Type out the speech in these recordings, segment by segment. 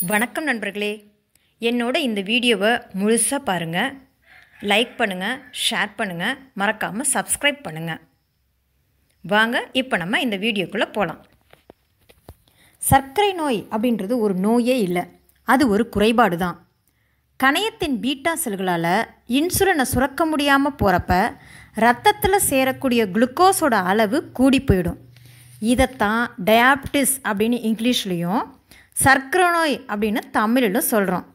வணக்கம் நண்பர்களே. என்னோட இந்த வீடியோவை முழுசாக பாருங்கள் லைக் பண்ணுங்கள் ஷேர் பண்ணுங்கள் மறக்காமல் சப்ஸ்கிரைப் பண்ணுங்கள் வாங்க இப்போ நம்ம இந்த வீடியோக்குள்ளே போகலாம் சர்க்கரை நோய் அப்படின்றது ஒரு நோயே இல்லை. அது ஒரு குறைபாடு தான் கணையத்தின் பீட்டா செல்களால் இன்சுலினை சுரக்க முடியாமல் போகிறப்ப ரத்தத்தில் சேரக்கூடிய குளுக்கோஸோட அளவு கூடி போயிடும். இதைத்தான் டயாபிட்டிஸ் அப்படின்னு இங்கிலீஷ்லேயும் சர்க்கரை நோய் அப்படின்னு தமிழிலும் சொல்கிறோம்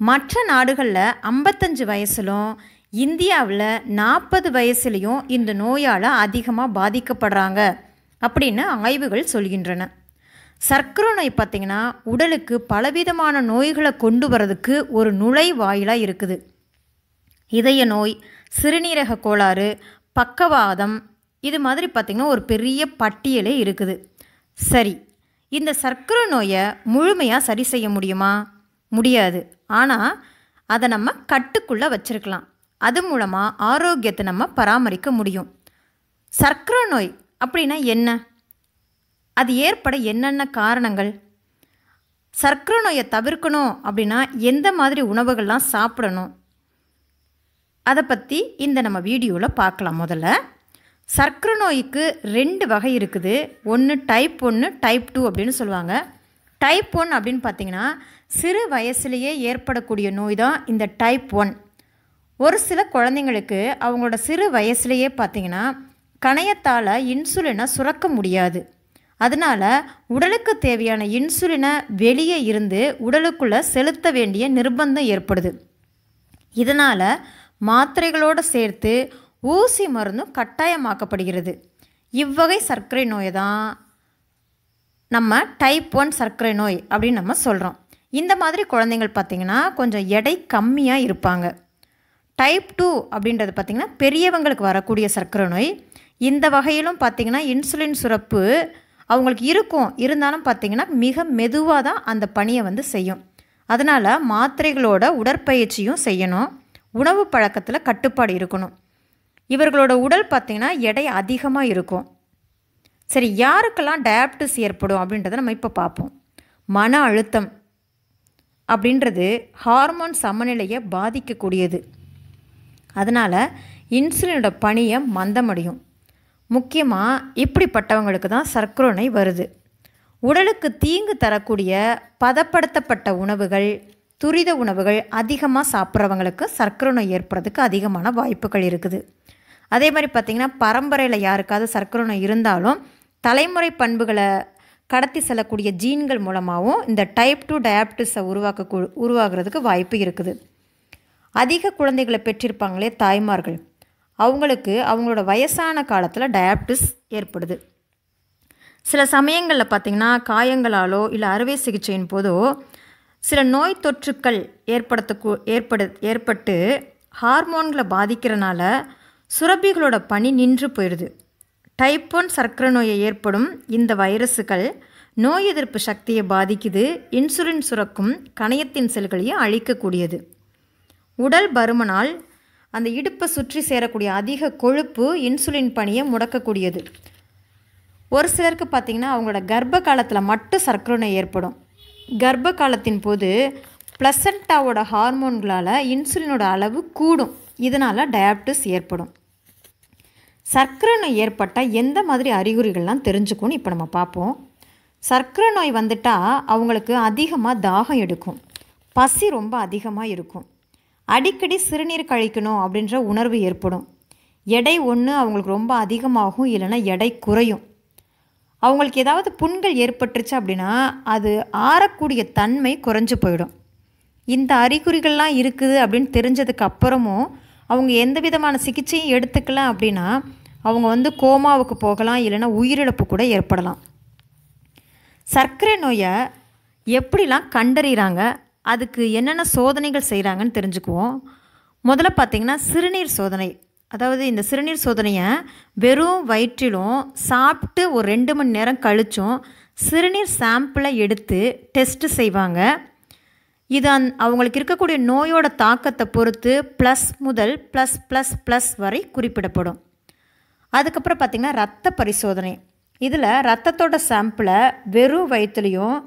மற்ற நாடுகளில் ஐம்பத்தஞ்சு வயசிலும் இந்தியாவில் நாற்பது வயசுலேயும் இந்த நோயால் அதிகமாக பாதிக்கப்படுறாங்க அப்படின்னு ஆய்வுகள் சொல்கின்றன. சர்க்கரை நோய் பார்த்திங்கன்னா உடலுக்கு பலவிதமான நோய்களை கொண்டு வரதுக்கு ஒரு நுழைவாயிலாக இருக்குது. இதய நோய் சிறுநீரக கோளாறு பக்கவாதம் இது மாதிரி பார்த்திங்கன்னா ஒரு பெரிய பட்டியலே இருக்குது. சரி இந்த சர்க்கரை நோயை முழுமையாக சரி செய்ய முடியுமா? முடியாது. ஆனால் அதை நம்ம கட்டுக்குள்ளே வச்சுருக்கலாம். அது மூலமாக ஆரோக்கியத்தை நம்ம பராமரிக்க முடியும். சர்க்கரை நோய் அப்படின்னா என்ன? அது ஏற்பட என்னென்ன காரணங்கள்? சர்க்கரை நோயை தவிர்க்கணும் அப்படின்னா எந்த மாதிரி உணவுகள்லாம் சாப்பிடணும்? அதை பற்றி இந்த நம்ம வீடியோவில் பார்க்கலாம் முதல்ல. சர்க்கரை நோய்க்கு ரெண்டு வகை இருக்குது. ஒன்று டைப் ஒன்று டைப் டூ அப்படின்னு சொல்லுவாங்க. டைப் ஒன் அப்படின்னு பார்த்தீங்கன்னா சிறு வயசுலேயே ஏற்படக்கூடிய நோய் தான் இந்த டைப் ஒன் ஒரு சில குழந்தைங்களுக்கு அவங்களோட சிறு வயசுலேயே பார்த்தீங்கன்னா கணையத்தால் இன்சுலினை சுரக்க முடியாது. அதனால் உடலுக்கு தேவையான இன்சுலினை வெளியே இருந்து உடலுக்குள்ளே செலுத்த வேண்டிய நிர்பந்தம் ஏற்படுது. இதனால் மாத்திரைகளோடு சேர்த்து ஊசி மருந்தும் கட்டாயமாக்கப்படுகிறது. இவ்வகை சர்க்கரை நோயை தான் நம்ம டைப் ஒன் சர்க்கரை நோய் அப்படின்னு நம்ம சொல்கிறோம் இந்த மாதிரி குழந்தைங்கள் பார்த்திங்கன்னா கொஞ்சம் எடை கம்மியாக இருப்பாங்க. டைப் டூ அப்படின்றது பார்த்திங்கன்னா பெரியவங்களுக்கு வரக்கூடிய சர்க்கரை நோய். இந்த வகையிலும் பார்த்திங்கன்னா இன்சுலின் சுரப்பு அவங்களுக்கு இருக்கும். இருந்தாலும் பார்த்திங்கன்னா மிக மெதுவாக தான் அந்த பணியை வந்து செய்யும். அதனால் மாத்திரைகளோட உடற்பயிற்சியும் செய்யணும். உணவு பழக்கத்தில் கட்டுப்பாடு இருக்கணும். இவர்களோட உடல் பார்த்திங்கன்னா எடை அதிகமாக இருக்கும். சரி யாருக்கெல்லாம் டயாபிட்டிஸ் ஏற்படும் அப்படின்றத நம்ம இப்போ பார்ப்போம். மன அழுத்தம் அப்படின்றது ஹார்மோன் சமநிலையை பாதிக்கக்கூடியது. அதனால் இன்சுலினோட பணியை மந்தமடையும். முக்கியமாக இப்படிப்பட்டவங்களுக்கு தான் சர்க்கரை வருது. உடலுக்கு தீங்கு தரக்கூடிய பதப்படுத்தப்பட்ட உணவுகள் துரித உணவுகள் அதிகமாக சாப்பிட்றவங்களுக்கு சர்க்கரை நோய் ஏற்படுறதுக்கு அதிகமான வாய்ப்புகள் இருக்குது. அதே மாதிரி பார்த்திங்கன்னா பரம்பரையில் யாருக்காவது சர்க்கரை நோய் இருந்தாலும் தலைமுறை பண்புகளை கடத்தி செல்லக்கூடிய ஜீன்கள் மூலமாகவும் இந்த டைப் டூ டயாபிட்டிஸை உருவாக்க உருவாகிறதுக்கு வாய்ப்பு இருக்குது. அதிக குழந்தைகளை பெற்றிருப்பாங்களே தாய்மார்கள். அவங்களுக்கு அவங்களோட வயசான காலத்தில் டயாபிட்டிஸ் ஏற்படுது. சில சமயங்களில் பார்த்திங்கன்னா காயங்களாலோ இல்லை அறுவை சிகிச்சையின் போதோ சில நோய் தொற்றுக்கள் ஏற்படுத்த ஏற்படு ஏற்பட்டு ஹார்மோன்களை பாதிக்கிறனால சுரப்பிகளோட பணி நின்று போயிடுது. டைப் ஒன் சர்க்கரை நோயை ஏற்படும் இந்த வைரஸுகள் நோய் எதிர்ப்பு சக்தியை பாதிக்குது இன்சுலின் சுரக்கும் கணையத்தின் செல்களையும் அழிக்கக்கூடியது. உடல் பருமனால் அந்த இடுப்பை சுற்றி சேரக்கூடிய அதிக கொழுப்பு இன்சுலின் பணியை முடக்கக்கூடியது. ஒரு சிலருக்கு பார்த்திங்கன்னா அவங்களோட கர்ப்ப காலத்தில் மட்டும் சர்க்கரை நோய் ஏற்படும். கர்ப்ப காலத்தின் போது ப்ளசண்டாவோட ஹார்மோன்களால் இன்சுலினோட அளவு கூடும். இதனால் டயாபிட்டிஸ் ஏற்படும். சர்க்கரை நோய் ஏற்பட்டால் எந்த மாதிரி அறிகுறிகள்லாம் தெரிஞ்சுக்கும்னு இப்போ நம்ம பார்ப்போம் சர்க்கரை நோய் வந்துட்டால் அவங்களுக்கு அதிகமாக தாகம் எடுக்கும். பசி ரொம்ப அதிகமாக இருக்கும். அடிக்கடி சிறுநீர் கழிக்கணும் அப்படின்ற உணர்வு ஏற்படும். எடை ஒன்று அவங்களுக்கு ரொம்ப அதிகமாகும் இல்லைன்னா எடை குறையும். அவங்களுக்கு ஏதாவது புண்கள் ஏற்பட்டுருச்சு அப்படின்னா அது ஆறக்கூடிய தன்மை குறைஞ்சு போயிடும். இந்த அறிகுறிகள்லாம் இருக்குது அப்படின்னு தெரிஞ்சதுக்கு அப்புறமும் அவங்க எந்த விதமான சிகிச்சையும் எடுத்துக்கல அப்படின்னா அவங்க வந்து கோமாவுக்கு போகலாம் இல்லைன்னா உயிரிழப்பு கூட ஏற்படலாம். சர்க்கரை நோயை எப்படிலாம் கண்டறிகிறாங்க அதுக்கு என்னென்ன சோதனைகள் செய்கிறாங்கன்னு தெரிஞ்சுக்குவோம். முதல்ல பார்த்திங்கன்னா சிறுநீர் சோதனை. அதாவது இந்த சிறுநீர் சோதனையை வெறும் வயிற்றிலும் சாப்பிட்டு ஒரு ரெண்டு மணி நேரம் கழிச்சும் சிறுநீர் சாம்பிளை எடுத்து டெஸ்ட்டு செய்வாங்க. இது அந் அவங்களுக்கு இருக்கக்கூடிய நோயோட தாக்கத்தை பொறுத்து ப்ளஸ் முதல் ப்ளஸ் ப்ளஸ் ப்ளஸ் வரை குறிப்பிடப்படும். அதுக்கப்புறம் பார்த்திங்கன்னா ரத்த பரிசோதனை. இதில் ரத்தத்தோட சாம்பிளை வெறும் வயிற்றுலையும்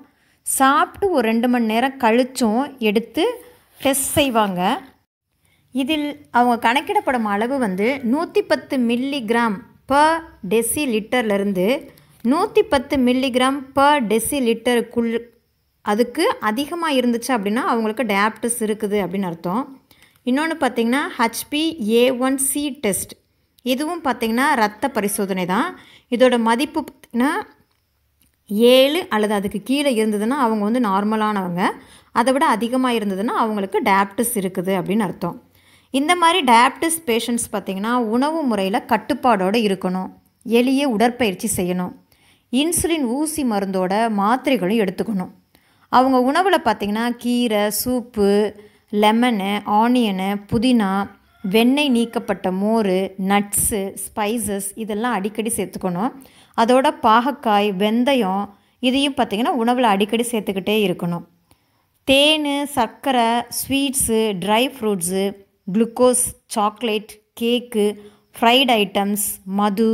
சாப்பிட்டு ஒரு ரெண்டு மணி நேரம் கழிச்சும் எடுத்து டெஸ்ட் செய்வாங்க. இதில் அவங்க கணக்கிடப்படும் அளவு வந்து நூற்றி பத்து மில்லிகிராம் பர் டெசி லிட்டர்லேருந்து நூற்றி பத்து மில்லிகிராம் பர் டெசி லிட்டருக்குள் அதுக்கு அதிகமாக இருந்துச்சு அப்படின்னா அவங்களுக்கு டயாபிட்டிஸ் இருக்குது அப்படின்னு அர்த்தம். இன்னொன்று பார்த்திங்கன்னா Hb A one C test இதுவும் பார்த்திங்கன்னா ரத்த பரிசோதனை தான். இதோட மதிப்பு பார்த்திங்கன்னா ஏழு அல்லது அதுக்கு கீழே இருந்ததுன்னா அவங்க வந்து நார்மலானவங்க. அதை விட அதிகமாக இருந்ததுன்னா அவங்களுக்கு டயாபிட்டிஸ் இருக்குது அப்படின்னு அர்த்தம். இந்த மாதிரி டயாப்டிஸ் பேஷண்ட்ஸ் பார்த்திங்கன்னா உணவு முறையில் கட்டுப்பாடோடு இருக்கணும். எளிய உடற்பயிற்சி செய்யணும். இன்சுலின் ஊசி மருந்தோட மாத்திரைகளும் எடுத்துக்கணும். அவங்க உணவில் பார்த்திங்கன்னா கீரை சூப்பு லெமனு ஆனியனு புதினா வெண்ணெய் நீக்கப்பட்ட மோர் நட்ஸு ஸ்பைசஸ் இதெல்லாம் அடிக்கடி சேர்த்துக்கணும். அதோட பாகக்காய் வெந்தயம் இதையும் பார்த்திங்கன்னா உணவில் அடிக்கடி சேர்த்துக்கிட்டே இருக்கணும். தேன் சர்க்கரை sweets dry fruits glucose chocolate cake fried items மது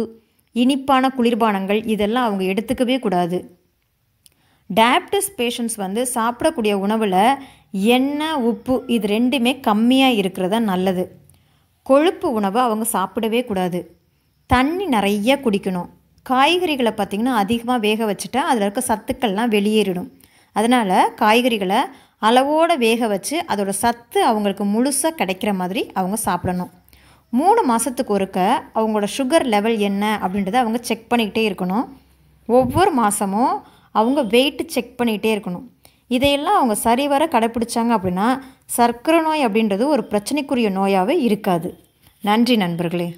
இனிப்பான குளிர்பானங்கள் இதெல்லாம் அவங்க எடுத்துக்கவே கூடாது. டயபிட்டிஸ் பேஷண்ட்ஸ் வந்து சாப்பிடக்கூடிய உணவில் எண்ணெய் உப்பு இது ரெண்டுமே கம்மியாக இருக்கிறதா நல்லது. கொழுப்பு உணவை அவங்க சாப்பிடவே கூடாது. தண்ணி நிறைய குடிக்கணும். காய்கறிகளை பார்த்திங்கன்னா அதிகமாக வேக வச்சுட்டா அதில் இருக்க சத்துக்கள்லாம் வெளியேறிடும். அதனால் காய்கறிகளை அளவோடு வேக வச்சு அதோட சத்து அவங்களுக்கு முழுசாக கிடைக்கிற மாதிரி அவங்க சாப்பிடணும். மூணு மாதத்துக்கு ஒருக்க அவங்களோட சுகர் லெவல் என்ன அப்படின்றத அவங்க செக் பண்ணிக்கிட்டே இருக்கணும். ஒவ்வொரு மாதமும் அவங்க வெயிட்டு செக் பண்ணிகிட்டே இருக்கணும். இதையெல்லாம் அவங்க சரிவர கடைப்பிடிச்சாங்க அப்படின்னா சர்க்கரை நோய் அப்படின்றது ஒரு பிரச்சனைக்குரிய நோயாகவே இருக்காது. நன்றி நண்பர்களே.